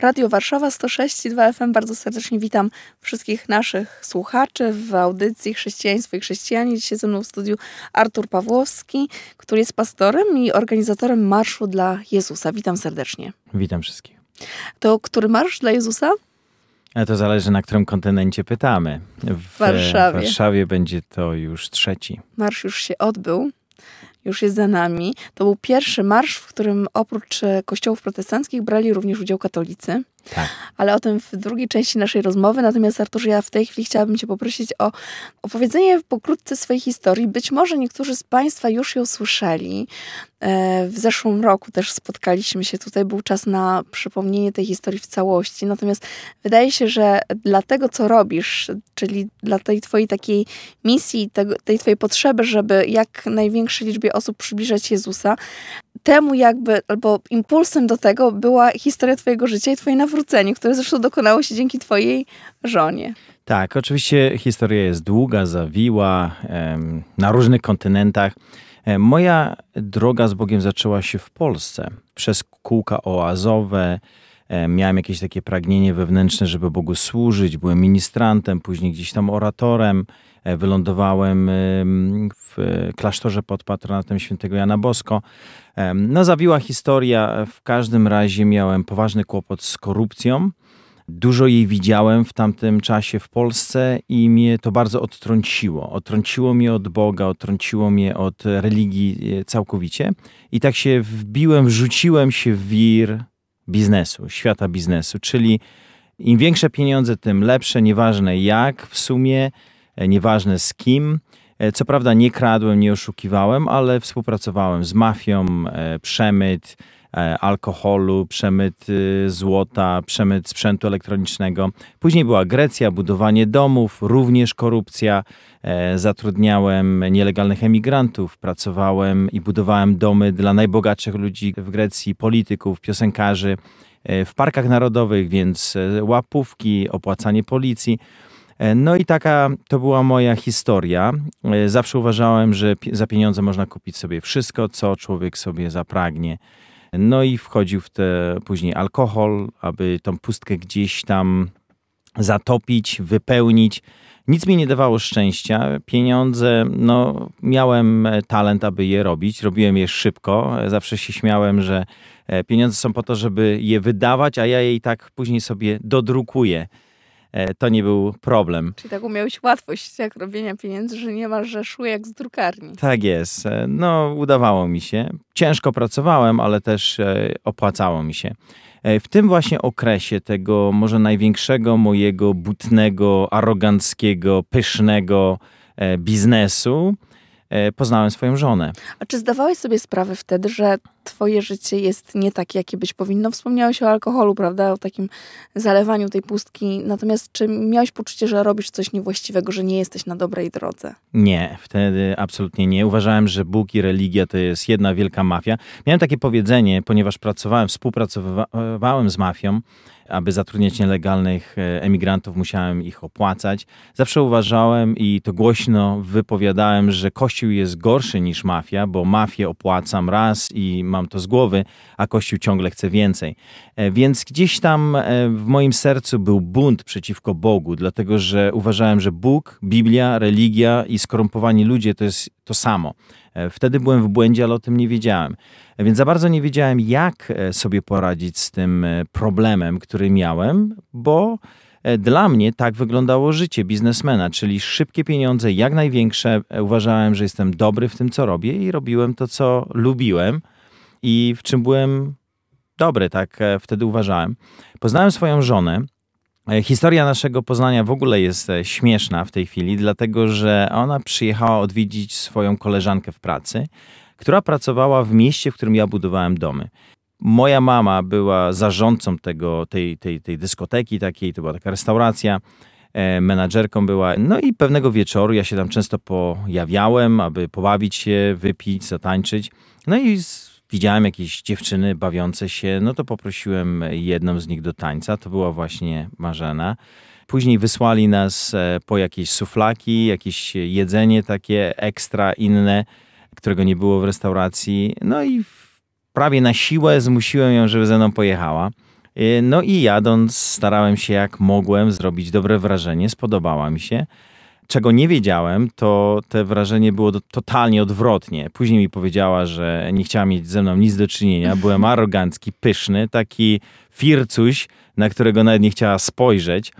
Radio Warszawa 106,2 FM. Bardzo serdecznie witam wszystkich naszych słuchaczy w audycji Chrześcijaństwo i Chrześcijanie. Dzisiaj ze mną w studiu Artur Pawłowski, który jest pastorem i organizatorem Marszu dla Jezusa. Witam serdecznie. Witam wszystkich. To który marsz dla Jezusa? Ale to zależy, na którym kontynencie pytamy. W Warszawie. W Warszawie będzie to już trzeci. Marsz już się odbył już jest za nami. To był pierwszy marsz, w którym oprócz e, kościołów protestanckich brali również udział katolicy. Tak. Ale o tym w drugiej części naszej rozmowy. Natomiast Arturze, ja w tej chwili chciałabym Cię poprosić o opowiedzenie pokrótce swojej historii. Być może niektórzy z Państwa już ją słyszeli. E, w zeszłym roku też spotkaliśmy się tutaj. Był czas na przypomnienie tej historii w całości. Natomiast wydaje się, że dla tego, co robisz, czyli dla tej Twojej takiej misji, tej Twojej potrzeby, żeby jak największej liczbie osób przybliżać Jezusa, temu jakby, albo impulsem do tego była historia Twojego życia i Twoje nawrócenie, które zresztą dokonało się dzięki Twojej żonie. Tak, oczywiście historia jest długa, zawiła, na różnych kontynentach. Moja droga z Bogiem zaczęła się w Polsce przez kółka oazowe. Miałem jakieś takie pragnienie wewnętrzne, żeby Bogu służyć. Byłem ministrantem, później gdzieś tam oratorem. E, wylądowałem w klasztorze pod patronatem świętego Jana Bosko. No, zawiła historia. W każdym razie miałem poważny kłopot z korupcją. Dużo jej widziałem w tamtym czasie w Polsce i mnie to bardzo odtrąciło. Odtrąciło mnie od Boga, odtrąciło mnie od religii e, całkowicie. I tak się wbiłem, wrzuciłem się w wir biznesu, świata biznesu, czyli im większe pieniądze, tym lepsze, nieważne jak w sumie, e, nieważne z kim. E, co prawda nie kradłem, nie oszukiwałem, ale współpracowałem z mafią, e, przemyt alkoholu, przemyt złota, przemyt sprzętu elektronicznego. Później była Grecja, budowanie domów, również korupcja. Zatrudniałem nielegalnych emigrantów, pracowałem i budowałem domy dla najbogatszych ludzi w Grecji, polityków, piosenkarzy. E, w parkach narodowych, więc e, łapówki, opłacanie policji. E, no i taka to była moja historia. Zawsze uważałem, że za pieniądze można kupić sobie wszystko, co człowiek sobie zapragnie. No i wchodził w te później alkohol, aby tą pustkę gdzieś tam zatopić, wypełnić. Nic mi nie dawało szczęścia. Pieniądze, no miałem talent, aby je robić. Robiłem je szybko. Zawsze się śmiałem, że E, pieniądze są po to, żeby je wydawać, a ja je i tak później sobie dodrukuję. E, to nie był problem. Czyli taką miałeś łatwość jak robienia pieniędzy, że nie masz rzeszu jak z drukarni. Tak jest. E, no, udawało mi się. Ciężko pracowałem, ale też opłacało mi się. W tym właśnie okresie tego może największego mojego butnego, aroganckiego, pysznego biznesu, E, poznałem swoją żonę. A czy zdawałeś sobie sprawę wtedy, że twoje życie jest nie takie, jakie być powinno? Wspomniałeś o alkoholu, prawda? O takim zalewaniu tej pustki. Natomiast czy miałeś poczucie, że robisz coś niewłaściwego, że nie jesteś na dobrej drodze? Nie, wtedy absolutnie nie. Uważałem, że Bóg i religia to jest jedna wielka mafia. Miałem takie powiedzenie, ponieważ pracowałem, współpracowałem z mafią, aby zatrudniać nielegalnych e, emigrantów, musiałem ich opłacać. Zawsze uważałem i to głośno wypowiadałem, że Kościół jest gorszy niż mafia, bo mafię opłacam raz i mam to z głowy, a Kościół ciągle chce więcej. E, więc gdzieś tam e, w moim sercu był bunt przeciwko Bogu, dlatego że uważałem, że Bóg, Biblia, religia i skorumpowani ludzie to jest to samo. E, wtedy byłem w błędzie, ale o tym nie wiedziałem. E, więc za bardzo nie wiedziałem, jak e, sobie poradzić z tym problemem, który miałem, bo dla mnie tak wyglądało życie biznesmena, czyli szybkie pieniądze, jak największe. Uważałem, że jestem dobry w tym, co robię i robiłem to, co lubiłem i w czym byłem dobry, tak wtedy uważałem. Poznałem swoją żonę, historia naszego Poznania w ogóle jest e, śmieszna w tej chwili, dlatego że ona przyjechała odwiedzić swoją koleżankę w pracy, która pracowała w mieście, w którym ja budowałem domy. Moja mama była zarządcą tego, tej, tej, tej dyskoteki takiej, to była taka restauracja, e, menadżerką była. No i pewnego wieczoru ja się tam często pojawiałem, aby pobawić się, wypić, zatańczyć. No i z, widziałem jakieś dziewczyny bawiące się, no to poprosiłem jedną z nich do tańca, to była właśnie Marzena. Później wysłali nas e, po jakieś suflaki, jakieś jedzenie takie ekstra inne, którego nie było w restauracji. No i prawie na siłę zmusiłem ją, żeby ze mną pojechała. Y, no i jadąc, starałem się jak mogłem zrobić dobre wrażenie, spodobała mi się. Czego nie wiedziałem, to te wrażenie było totalnie odwrotnie. Później mi powiedziała, że nie chciała mieć ze mną nic do czynienia. Byłem arogancki, pyszny, taki fircuś, na którego nawet nie chciała spojrzeć.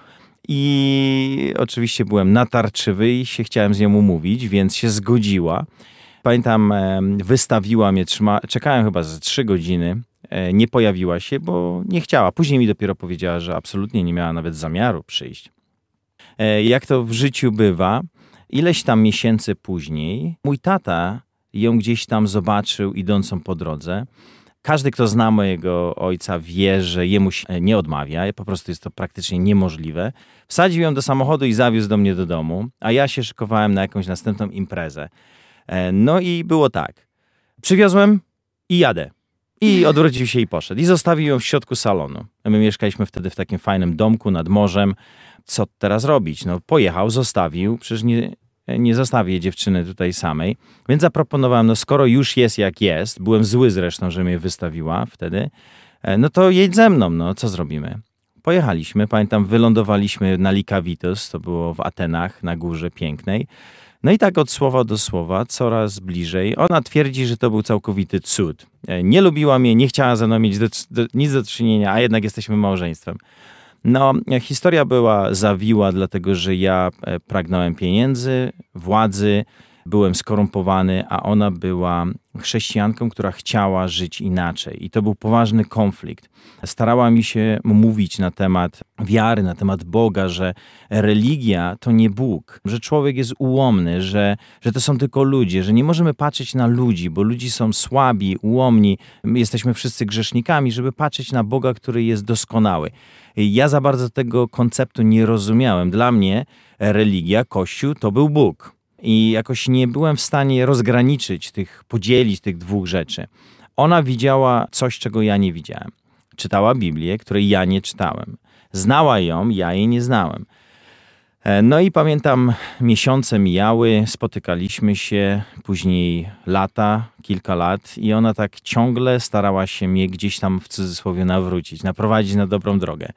I oczywiście byłem natarczywy i się chciałem z nią umówić, więc się zgodziła. Pamiętam, wystawiła mnie, trzyma, czekałem chyba ze trzy godziny, e, nie pojawiła się, bo nie chciała. Później mi dopiero powiedziała, że absolutnie nie miała nawet zamiaru przyjść. E, jak to w życiu bywa, ileś tam miesięcy później, mój tata ją gdzieś tam zobaczył idącą po drodze. Każdy, kto zna mojego ojca, wie, że jemu się nie odmawia. Po prostu jest to praktycznie niemożliwe. Wsadził ją do samochodu i zawiózł do mnie do domu, a ja się szykowałem na jakąś następną imprezę. E, no i było tak. Przywiozłem i jadę. I odwrócił się i poszedł. I zostawił ją w środku salonu. My mieszkaliśmy wtedy w takim fajnym domku nad morzem. Co teraz robić? No pojechał, zostawił. Przecież nie, nie zostawię dziewczyny tutaj samej. Więc zaproponowałem, no skoro już jest jak jest, byłem zły zresztą, że mnie wystawiła wtedy, e, no to jedź ze mną, no co zrobimy? Pojechaliśmy, pamiętam, wylądowaliśmy na Likavitos, to było w Atenach, na górze pięknej. No i tak od słowa do słowa, coraz bliżej. Ona twierdzi, że to był całkowity cud. E, nie lubiła mnie, nie chciała ze mną mieć do, do, nic do czynienia, a jednak jesteśmy małżeństwem. No, historia była zawiła, dlatego że ja e, pragnąłem pieniędzy, władzy, byłem skorumpowany, a ona była chrześcijanką, która chciała żyć inaczej. I to był poważny konflikt. Starała mi się mówić na temat wiary, na temat Boga, że religia to nie Bóg, że człowiek jest ułomny, że, że to są tylko ludzie, że nie możemy patrzeć na ludzi, bo ludzi są słabi, ułomni, My jesteśmy wszyscy grzesznikami, żeby patrzeć na Boga, który jest doskonały. Ja za bardzo tego konceptu nie rozumiałem. Dla mnie religia, Kościół to był Bóg i jakoś nie byłem w stanie rozgraniczyć tych, podzielić tych dwóch rzeczy. Ona widziała coś, czego ja nie widziałem. Czytała Biblię, której ja nie czytałem. Znała ją, ja jej nie znałem. E, no i pamiętam, miesiące mijały, spotykaliśmy się, później lata, kilka lat, i ona tak ciągle starała się mnie gdzieś tam w cudzysłowie nawrócić, naprowadzić na dobrą drogę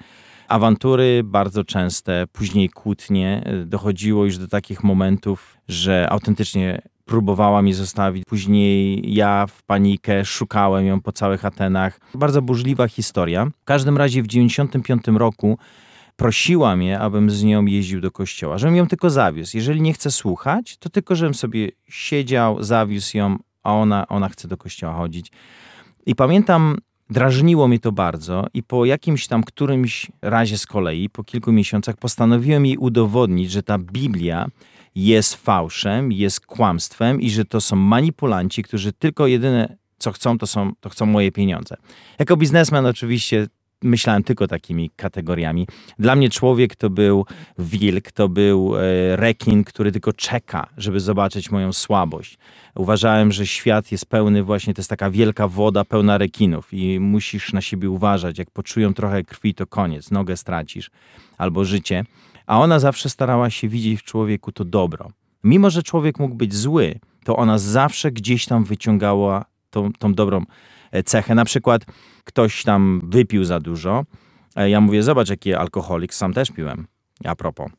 awantury bardzo częste, później kłótnie. Dochodziło już do takich momentów, że autentycznie próbowała mi zostawić. Później ja w panikę szukałem ją po całych Atenach. Bardzo burzliwa historia. W każdym razie w 95 roku prosiła mnie, abym z nią jeździł do kościoła, żebym ją tylko zawiózł. Jeżeli nie chce słuchać, to tylko żebym sobie siedział, zawiózł ją, a ona, ona chce do kościoła chodzić. I pamiętam Drażniło mnie to bardzo i po jakimś tam którymś razie z kolei, po kilku miesiącach, postanowiłem jej udowodnić, że ta Biblia jest fałszem, jest kłamstwem i że to są manipulanci, którzy tylko jedyne co chcą, to, są, to chcą moje pieniądze. Jako biznesmen oczywiście myślałem tylko takimi kategoriami. Dla mnie człowiek to był wilk, to był e, rekin, który tylko czeka, żeby zobaczyć moją słabość. Uważałem, że świat jest pełny właśnie, to jest taka wielka woda pełna rekinów i musisz na siebie uważać. Jak poczują trochę krwi, to koniec, nogę stracisz albo życie. A ona zawsze starała się widzieć w człowieku to dobro. Mimo, że człowiek mógł być zły, to ona zawsze gdzieś tam wyciągała tą, tą dobrą cechę. Na przykład ktoś tam wypił za dużo. E, ja mówię, zobacz jaki alkoholik, sam też piłem. A propos.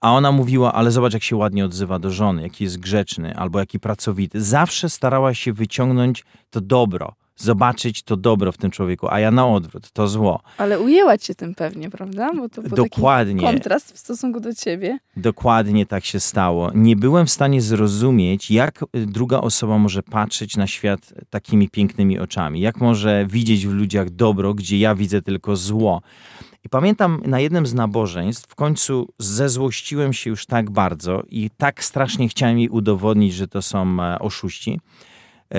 A ona mówiła, ale zobacz, jak się ładnie odzywa do żony, jaki jest grzeczny albo jaki pracowity. Zawsze starała się wyciągnąć to dobro zobaczyć to dobro w tym człowieku, a ja na odwrót, to zło. Ale ujęła cię tym pewnie, prawda? Bo to był Dokładnie. taki kontrast w stosunku do ciebie. Dokładnie tak się stało. Nie byłem w stanie zrozumieć, jak druga osoba może patrzeć na świat takimi pięknymi oczami. Jak może widzieć w ludziach dobro, gdzie ja widzę tylko zło. I pamiętam na jednym z nabożeństw w końcu zezłościłem się już tak bardzo i tak strasznie chciałem jej udowodnić, że to są e, oszuści,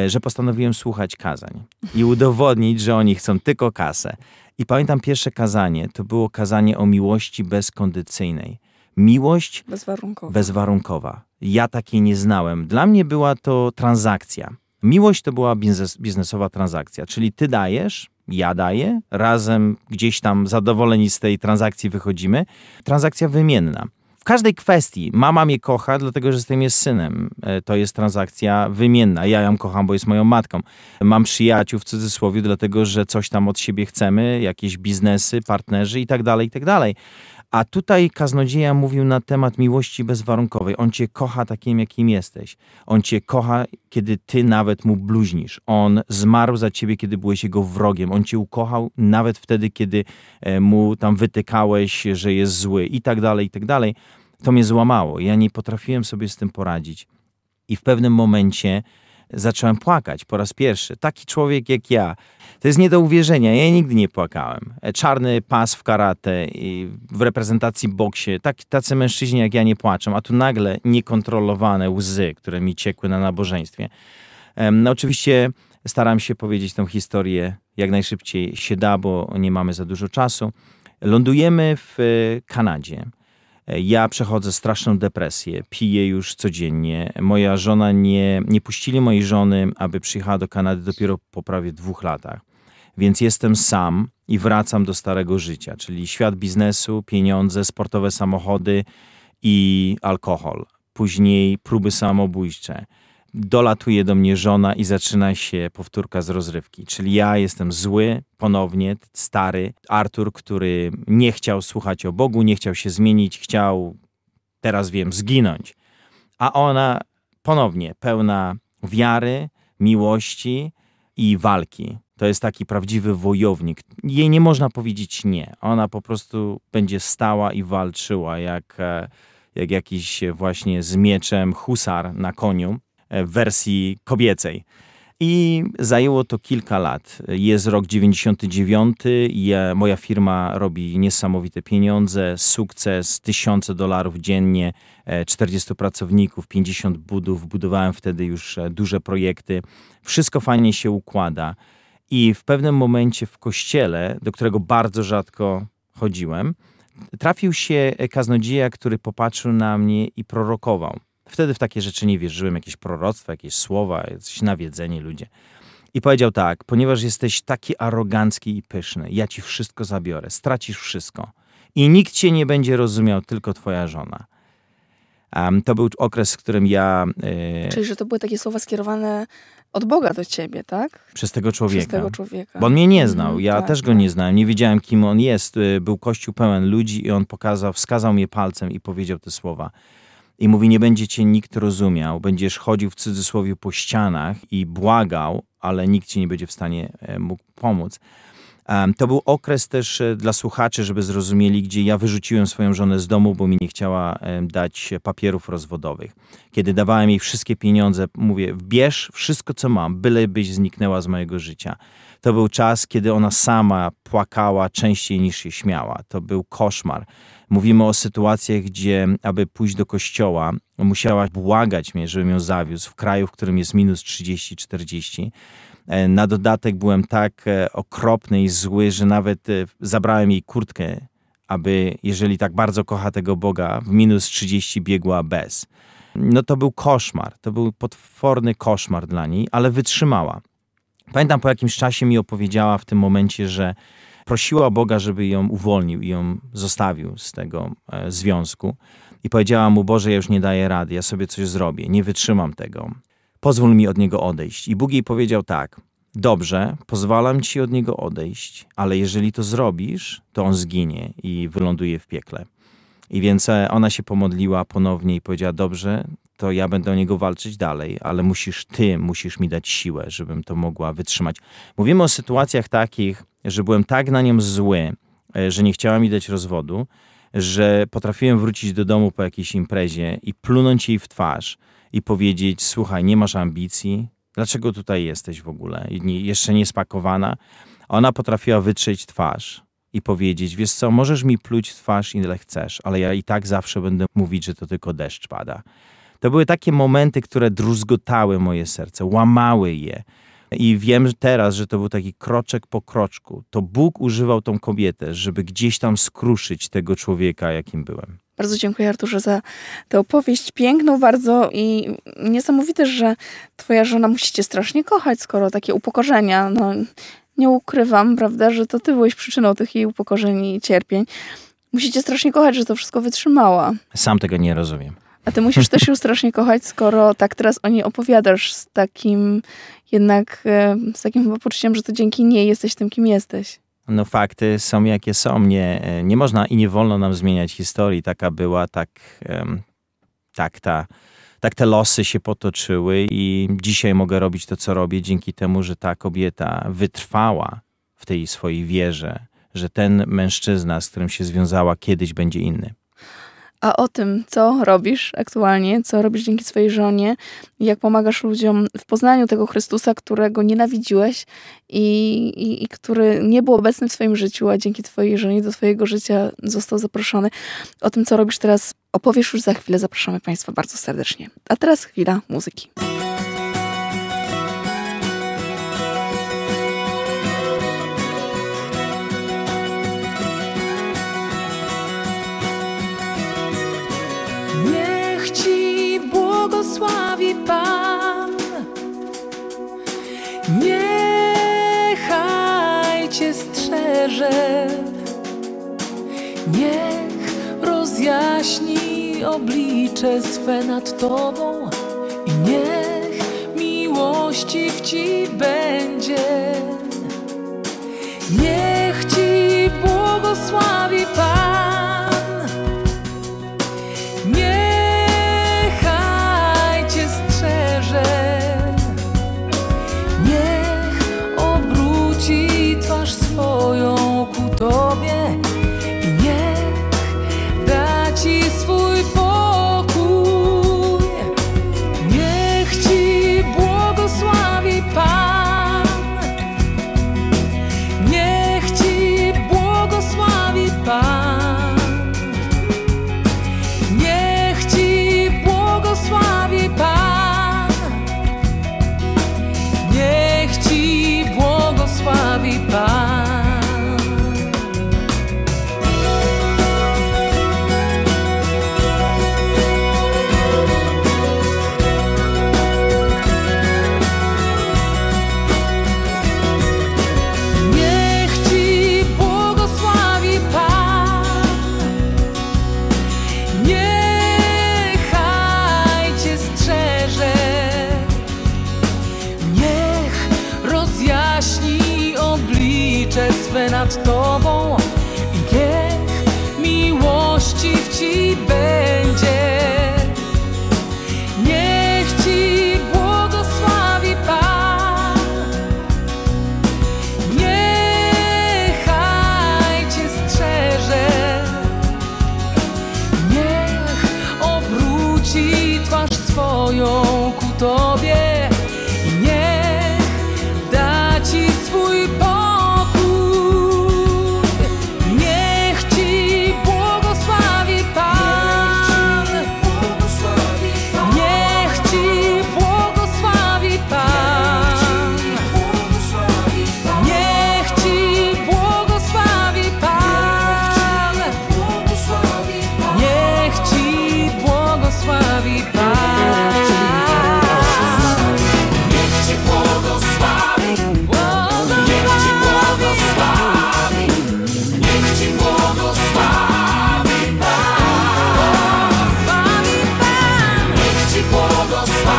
że postanowiłem słuchać kazań i udowodnić, że oni chcą tylko kasę. I pamiętam pierwsze kazanie, to było kazanie o miłości bezkondycyjnej. Miłość bezwarunkowa. bezwarunkowa. Ja takiej nie znałem. Dla mnie była to transakcja. Miłość to była biznes, biznesowa transakcja, czyli ty dajesz, ja daję, razem gdzieś tam zadowoleni z tej transakcji wychodzimy. Transakcja wymienna. W każdej kwestii. Mama mnie kocha, dlatego że jestem jej synem. E, to jest transakcja wymienna. Ja ją kocham, bo jest moją matką. Mam przyjaciół w cudzysłowie, dlatego że coś tam od siebie chcemy, jakieś biznesy, partnerzy i tak dalej, i tak dalej. A tutaj kaznodzieja mówił na temat miłości bezwarunkowej. On cię kocha takim, jakim jesteś. On cię kocha, kiedy ty nawet mu bluźnisz. On zmarł za ciebie, kiedy byłeś jego wrogiem. On cię ukochał nawet wtedy, kiedy e, mu tam wytykałeś, że jest zły i tak dalej, i tak dalej. To mnie złamało. Ja nie potrafiłem sobie z tym poradzić. I w pewnym momencie zacząłem płakać po raz pierwszy. Taki człowiek jak ja. To jest nie do uwierzenia. Ja nigdy nie płakałem. E, czarny pas w karate, w reprezentacji boksie. Tak, tacy mężczyźni jak ja nie płaczą, a tu nagle niekontrolowane łzy, które mi ciekły na nabożeństwie. No oczywiście staram się powiedzieć tą historię jak najszybciej się da, bo nie mamy za dużo czasu. Lądujemy w e, Kanadzie. Ja przechodzę straszną depresję, piję już codziennie. Moja żona nie, nie puścili mojej żony, aby przyjechała do Kanady dopiero po prawie dwóch latach. Więc jestem sam i wracam do starego życia, czyli świat biznesu, pieniądze, sportowe samochody i alkohol. Później próby samobójcze dolatuje do mnie żona i zaczyna się powtórka z rozrywki. Czyli ja jestem zły, ponownie, stary Artur, który nie chciał słuchać o Bogu, nie chciał się zmienić, chciał, teraz wiem, zginąć. A ona ponownie pełna wiary, miłości i walki. To jest taki prawdziwy wojownik. Jej nie można powiedzieć nie. Ona po prostu będzie stała i walczyła jak, e, jak jakiś właśnie z mieczem husar na koniu w wersji kobiecej. I zajęło to kilka lat. Jest rok 99, ja, moja firma robi niesamowite pieniądze, sukces, tysiące dolarów dziennie, 40 e, pracowników, 50 budów. Budowałem wtedy już e, duże projekty. Wszystko fajnie się układa. I w pewnym momencie w kościele, do którego bardzo rzadko chodziłem, trafił się kaznodzieja, który popatrzył na mnie i prorokował. Wtedy w takie rzeczy nie wierzyłem, jakieś proroctwa, jakieś słowa, jakieś nawiedzenie ludzie. I powiedział tak, ponieważ jesteś taki arogancki i pyszny, ja ci wszystko zabiorę, stracisz wszystko. I nikt cię nie będzie rozumiał, tylko twoja żona. Um, to był okres, w którym ja... Yy, Czyli, że to były takie słowa skierowane od Boga do ciebie, tak? Przez tego człowieka. Przez tego człowieka. Bo on mnie nie znał, mhm, ja tak, też go tak. nie znałem, nie wiedziałem kim on jest. Y, był kościół pełen ludzi i on pokazał, wskazał mnie palcem i powiedział te słowa. I mówi, nie będzie cię nikt rozumiał, będziesz chodził w cudzysłowie po ścianach i błagał, ale nikt ci nie będzie w stanie e, mógł pomóc. To był okres też e, dla słuchaczy, żeby zrozumieli, gdzie ja wyrzuciłem swoją żonę z domu, bo mi nie chciała dać papierów rozwodowych. Kiedy dawałem jej wszystkie pieniądze, mówię, bierz wszystko, co mam, bylebyś zniknęła z mojego życia. To był czas, kiedy ona sama płakała częściej niż się śmiała. To był koszmar. Mówimy o sytuacjach, gdzie aby pójść do kościoła, musiała błagać mnie, żebym ją zawiózł w kraju, w którym jest minus 30-40. E, na dodatek byłem tak e, okropny i zły, że nawet e, zabrałem jej kurtkę, aby, jeżeli tak bardzo kocha tego Boga, w minus 30 biegła bez. No to był koszmar, to był potworny koszmar dla niej, ale wytrzymała. Pamiętam po jakimś czasie mi opowiedziała w tym momencie, że prosiła Boga, żeby ją uwolnił i ją zostawił z tego związku. I powiedziała mu: Boże, ja już nie daję rady, ja sobie coś zrobię, nie wytrzymam tego. Pozwól mi od niego odejść. I Bóg jej powiedział tak: Dobrze, pozwalam ci od niego odejść, ale jeżeli to zrobisz, to on zginie i wyląduje w piekle. I więc e, ona się pomodliła ponownie i powiedziała: Dobrze, to ja będę o niego walczyć dalej, ale musisz ty, musisz mi dać siłę, żebym to mogła wytrzymać. Mówimy o sytuacjach takich, że byłem tak na nią zły, e, że nie chciała mi dać rozwodu, że potrafiłem wrócić do domu po jakiejś imprezie i plunąć jej w twarz i powiedzieć: Słuchaj, nie masz ambicji, dlaczego tutaj jesteś w ogóle? Nie, jeszcze nie spakowana. Ona potrafiła wytrzeć twarz i powiedzieć: Wiesz co, możesz mi pluć w twarz ile chcesz, ale ja i tak zawsze będę mówić, że to tylko deszcz pada. To były takie momenty, które druzgotały moje serce, łamały je. I wiem teraz, że to był taki kroczek po kroczku. To Bóg używał tą kobietę, żeby gdzieś tam skruszyć tego człowieka, jakim byłem. Bardzo dziękuję Arturze za tę opowieść. Piękną bardzo i niesamowite, że twoja żona musi cię strasznie kochać, skoro takie upokorzenia. No, nie ukrywam, prawda, że to ty byłeś przyczyną tych jej upokorzeń i cierpień. Musicie strasznie kochać, że to wszystko wytrzymała. Sam tego nie rozumiem. A ty musisz też ją strasznie kochać, skoro tak teraz o niej opowiadasz z takim jednak, e, z takim chyba poczuciem, że to dzięki niej jesteś tym, kim jesteś. No fakty są jakie są. Nie, e, nie można i nie wolno nam zmieniać historii. Taka była, tak, tak, ta, tak te losy się potoczyły i dzisiaj mogę robić to, co robię dzięki temu, że ta kobieta wytrwała w tej swojej wierze, że ten mężczyzna, z którym się związała, kiedyś będzie inny. A o tym, co robisz aktualnie, co robisz dzięki swojej żonie, jak pomagasz ludziom w poznaniu tego Chrystusa, którego nienawidziłeś i, i, i, który nie był obecny w swoim życiu, a dzięki twojej żonie do twojego życia został zaproszony. O tym, co robisz teraz, opowiesz już za chwilę. Zapraszamy Państwa bardzo serdecznie. A teraz chwila muzyki. Strzeże, niech rozjaśni oblicze swe nad Tobą i niech miłości w Ci będzie. Niech Ci błogosławi Pan. Błogosławi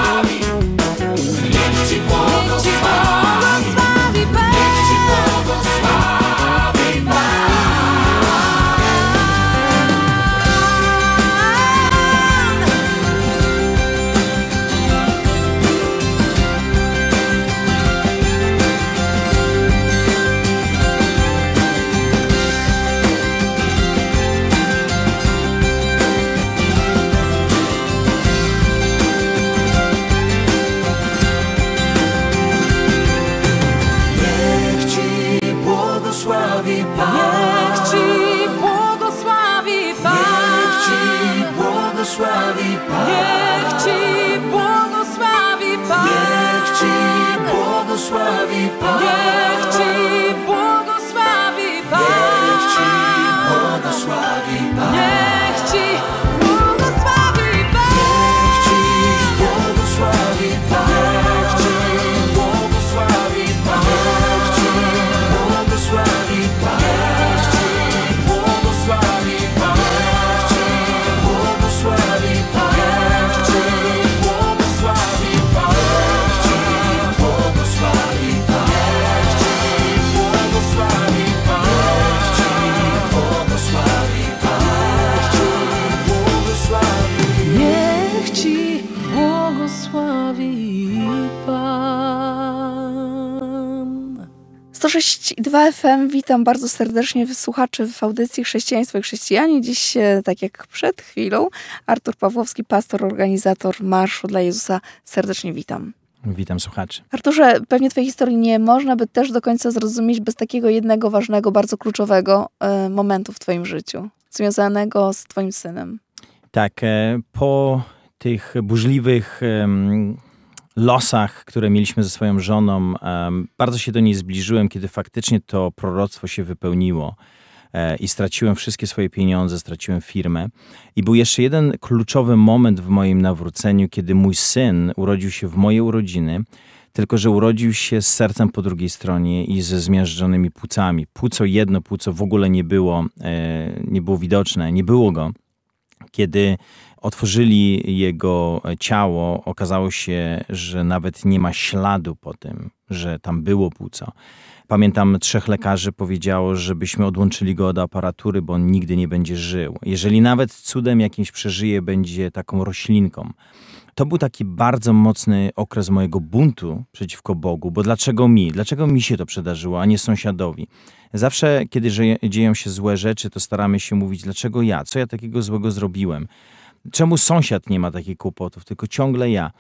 106,2 FM. Witam bardzo serdecznie słuchaczy w audycji Chrześcijaństwo i Chrześcijanie. Dziś, e, tak jak przed chwilą, Artur Pawłowski, pastor, organizator Marszu dla Jezusa. Serdecznie witam. Witam słuchaczy. Arturze, pewnie Twojej historii nie można by też do końca zrozumieć bez takiego jednego ważnego, bardzo kluczowego e, momentu w Twoim życiu, związanego z Twoim synem. Tak, e, po tych burzliwych losach, które mieliśmy ze swoją żoną, bardzo się do niej zbliżyłem, kiedy faktycznie to proroctwo się wypełniło e, i straciłem wszystkie swoje pieniądze, straciłem firmę. I był jeszcze jeden kluczowy moment w moim nawróceniu, kiedy mój syn urodził się w moje urodziny, tylko że urodził się z sercem po drugiej stronie i ze zmiażdżonymi płucami. Płuco jedno, płuco w ogóle nie było, e, nie było widoczne, nie było go. Kiedy otworzyli jego ciało, okazało się, że nawet nie ma śladu po tym, że tam było płuco. Pamiętam, trzech lekarzy powiedziało, żebyśmy odłączyli go od aparatury, bo on nigdy nie będzie żył. Jeżeli nawet cudem jakimś przeżyje, będzie taką roślinką. To był taki bardzo mocny okres mojego buntu przeciwko Bogu, bo dlaczego mi? Dlaczego mi się to przydarzyło, a nie sąsiadowi? Zawsze, kiedy dzieją się złe rzeczy, to staramy się mówić, dlaczego ja? Co ja takiego złego zrobiłem? Czemu sąsiad nie ma takich kłopotów, tylko ciągle ja?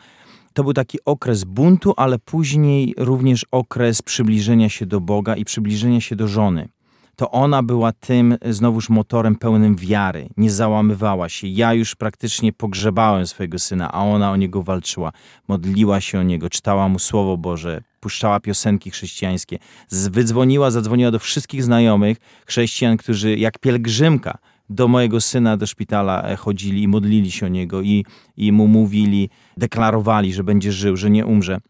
To był taki okres buntu, ale później również okres przybliżenia się do Boga i przybliżenia się do żony. To ona była tym znowuż motorem pełnym wiary, nie załamywała się. Ja już praktycznie pogrzebałem swojego syna, a ona o niego walczyła, modliła się o niego, czytała mu Słowo Boże, puszczała piosenki chrześcijańskie, wydzwoniła, zadzwoniła do wszystkich znajomych chrześcijan, którzy jak pielgrzymka do mojego syna do szpitala e, chodzili i modlili się o niego i, i mu mówili, deklarowali, że będzie żył, że nie umrze.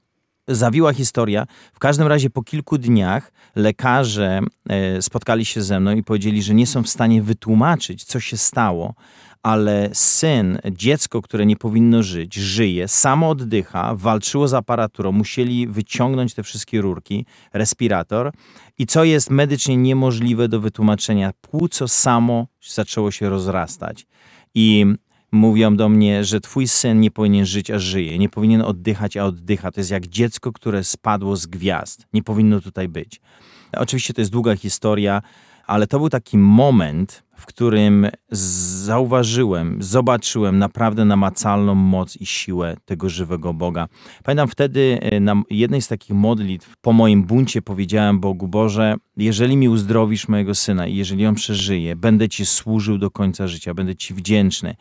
Zawiła historia. W każdym razie po kilku dniach lekarze e, spotkali się ze mną i powiedzieli, że nie są w stanie wytłumaczyć, co się stało, ale syn, dziecko, które nie powinno żyć, żyje, samo oddycha, walczyło z aparaturą, musieli wyciągnąć te wszystkie rurki, respirator i co jest medycznie niemożliwe do wytłumaczenia, płuco samo zaczęło się rozrastać. I mówią do mnie, że twój syn nie powinien żyć, a żyje, nie powinien oddychać, a oddycha. To jest jak dziecko, które spadło z gwiazd. Nie powinno tutaj być. Oczywiście to jest długa historia ale to był taki moment, w którym zauważyłem, zobaczyłem naprawdę namacalną moc i siłę tego żywego Boga. Pamiętam wtedy e, na jednej z takich modlitw po moim buncie powiedziałem Bogu, Boże, jeżeli mi uzdrowisz mojego syna i jeżeli on przeżyje, będę Ci służył do końca życia, będę Ci wdzięczny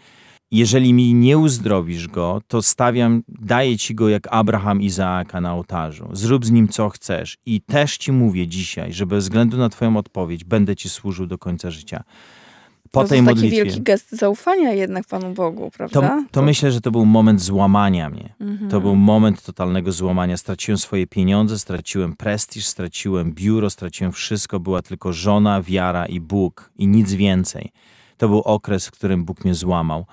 jeżeli mi nie uzdrowisz go, to stawiam, daję ci go jak Abraham Izaaka na ołtarzu. Zrób z nim co chcesz. I też ci mówię dzisiaj, że bez względu na twoją odpowiedź będę ci służył do końca życia. Po to tej jest taki wielki gest zaufania jednak Panu Bogu, prawda? To, to myślę, że to był moment złamania mnie. Mhm. To był moment totalnego złamania. Straciłem swoje pieniądze, straciłem prestiż, straciłem biuro, straciłem wszystko. Była tylko żona, wiara i Bóg i nic więcej. To był okres, w którym Bóg mnie złamał.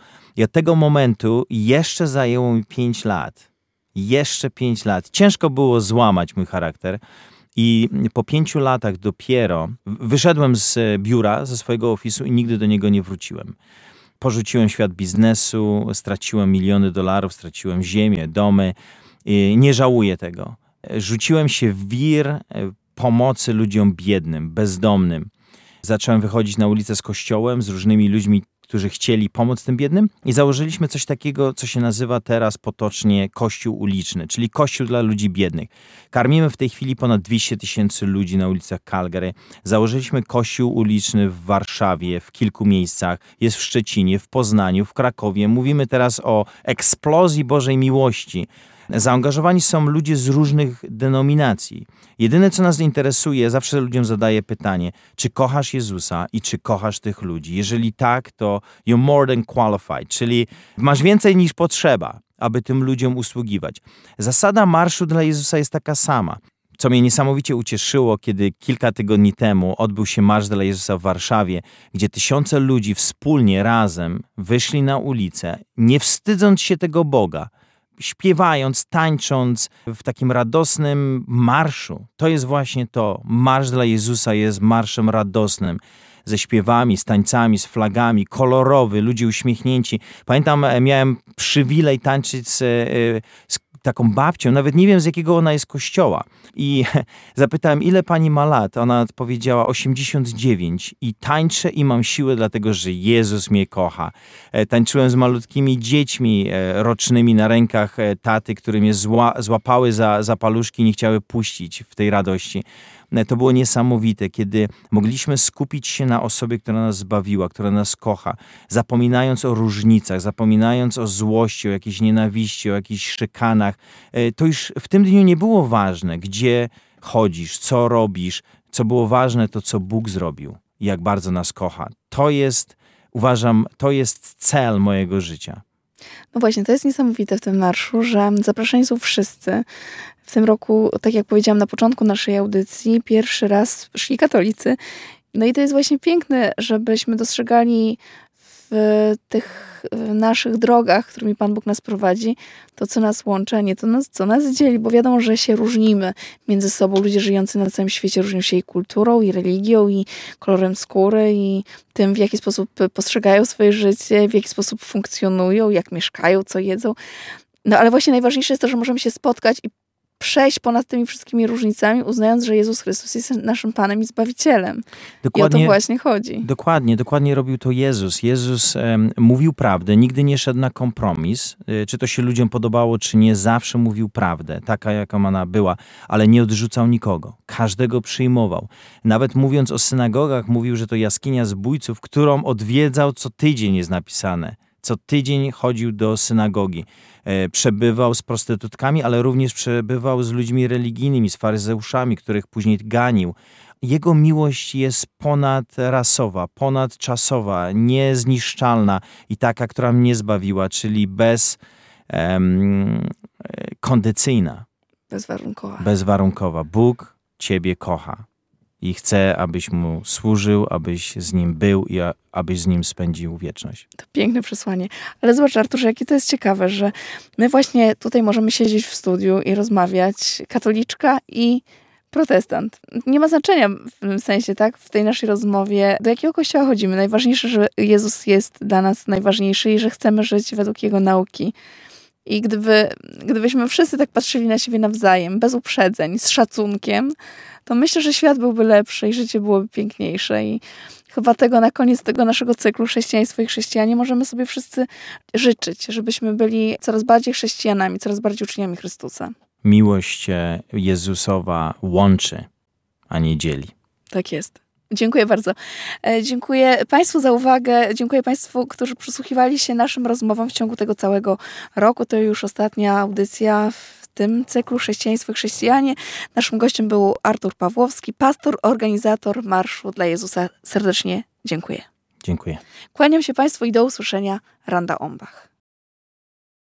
Od tego momentu jeszcze zajęło mi 5 lat. Jeszcze 5 lat. Ciężko było złamać mój charakter. I po pięciu latach dopiero wyszedłem z biura, ze swojego ofisu i nigdy do niego nie wróciłem. Porzuciłem świat biznesu, straciłem miliony dolarów, straciłem ziemię, domy. Nie żałuję tego. Rzuciłem się w wir e, pomocy ludziom biednym, bezdomnym. Zacząłem wychodzić na ulicę z kościołem, z różnymi ludźmi którzy chcieli pomóc tym biednym i założyliśmy coś takiego, co się nazywa teraz potocznie Kościół uliczny, czyli Kościół dla ludzi biednych. Karmimy w tej chwili ponad 200 tysięcy ludzi na ulicach Calgary. Założyliśmy Kościół uliczny w Warszawie, w kilku miejscach. Jest w Szczecinie, w Poznaniu, w Krakowie. Mówimy teraz o eksplozji Bożej miłości Zaangażowani są ludzie z różnych denominacji. Jedyne, co nas interesuje, zawsze ludziom zadaję pytanie, czy kochasz Jezusa i czy kochasz tych ludzi? Jeżeli tak, to you're more than qualified, czyli masz więcej niż potrzeba, aby tym ludziom usługiwać. Zasada marszu dla Jezusa jest taka sama. Co mnie niesamowicie ucieszyło, kiedy kilka tygodni temu odbył się Marsz dla Jezusa w Warszawie, gdzie tysiące ludzi wspólnie, razem wyszli na ulicę, nie wstydząc się tego Boga, śpiewając, tańcząc w takim radosnym marszu. To jest właśnie to. Marsz dla Jezusa jest marszem radosnym ze śpiewami, z tańcami, z flagami, kolorowy, ludzie uśmiechnięci. Pamiętam, e, miałem przywilej tańczyć z, e, z taką babcią, nawet nie wiem z jakiego ona jest kościoła. I zapytałem, ile pani ma lat? Ona odpowiedziała 89 i tańczę i mam siłę, dlatego że Jezus mnie kocha. E, tańczyłem z malutkimi dziećmi e, rocznymi na rękach e, taty, które mnie zła, złapały za, za paluszki i nie chciały puścić w tej radości. To było niesamowite, kiedy mogliśmy skupić się na osobie, która nas zbawiła, która nas kocha, zapominając o różnicach, zapominając o złości, o jakiejś nienawiści, o jakichś szykanach. E, to już w tym dniu nie było ważne, gdzie chodzisz, co robisz. Co było ważne, to co Bóg zrobił jak bardzo nas kocha. To jest, uważam, to jest cel mojego życia. No właśnie, to jest niesamowite w tym marszu, że zaproszeni są wszyscy. W tym roku, tak jak powiedziałam na początku naszej audycji, pierwszy raz szli katolicy. No i to jest właśnie piękne, żebyśmy dostrzegali w tych naszych drogach, którymi Pan Bóg nas prowadzi, to co nas łączy, a nie to, nas, co nas dzieli, bo wiadomo, że się różnimy między sobą. Ludzie żyjący na całym świecie różnią się i kulturą, i religią, i kolorem skóry, i tym, w jaki sposób postrzegają swoje życie, w jaki sposób funkcjonują, jak mieszkają, co jedzą. No ale właśnie najważniejsze jest to, że możemy się spotkać i przejść ponad tymi wszystkimi różnicami, uznając, że Jezus Chrystus jest naszym Panem i Zbawicielem. Dokładnie, I o to właśnie chodzi. Dokładnie, dokładnie robił to Jezus. Jezus um, mówił prawdę, nigdy nie szedł na kompromis. E, czy to się ludziom podobało, czy nie, zawsze mówił prawdę, taka jaka ona była, ale nie odrzucał nikogo. Każdego przyjmował. Nawet mówiąc o synagogach, mówił, że to jaskinia zbójców, którą odwiedzał co tydzień jest napisane. Co tydzień chodził do synagogi. E, przebywał z prostytutkami, ale również przebywał z ludźmi religijnymi, z faryzeuszami, których później ganił. Jego miłość jest ponadrasowa, ponadczasowa, niezniszczalna i taka, która mnie zbawiła, czyli bez um, kondycyjna. Bezwarunkowa. Bezwarunkowa. Bóg Ciebie kocha i chce, abyś mu służył, abyś z nim był i abyś z nim spędził wieczność. To piękne przesłanie. Ale zobacz, Arturze, jakie to jest ciekawe, że my właśnie tutaj możemy siedzieć w studiu i rozmawiać, katoliczka i protestant. Nie ma znaczenia w tym sensie, tak, w tej naszej rozmowie, do jakiego kościoła chodzimy. Najważniejsze, że Jezus jest dla nas najważniejszy i że chcemy żyć według Jego nauki. I gdyby, gdybyśmy wszyscy tak patrzyli na siebie nawzajem, bez uprzedzeń, z szacunkiem, to myślę, że świat byłby lepszy i życie byłoby piękniejsze. I chyba tego na koniec tego naszego cyklu chrześcijaństwo i chrześcijanie możemy sobie wszyscy życzyć, żebyśmy byli coraz bardziej chrześcijanami, coraz bardziej uczniami Chrystusa. Miłość Jezusowa łączy, a nie dzieli. Tak jest. Dziękuję bardzo. E, dziękuję Państwu za uwagę. Dziękuję Państwu, którzy przysłuchiwali się naszym rozmowom w ciągu tego całego roku. To już ostatnia audycja w tym cyklu Chrześcijaństwo i Chrześcijanie. Naszym gościem był Artur Pawłowski, pastor, organizator Marszu dla Jezusa. Serdecznie dziękuję. Dziękuję. Kłaniam się Państwu i do usłyszenia. Randa Ombach.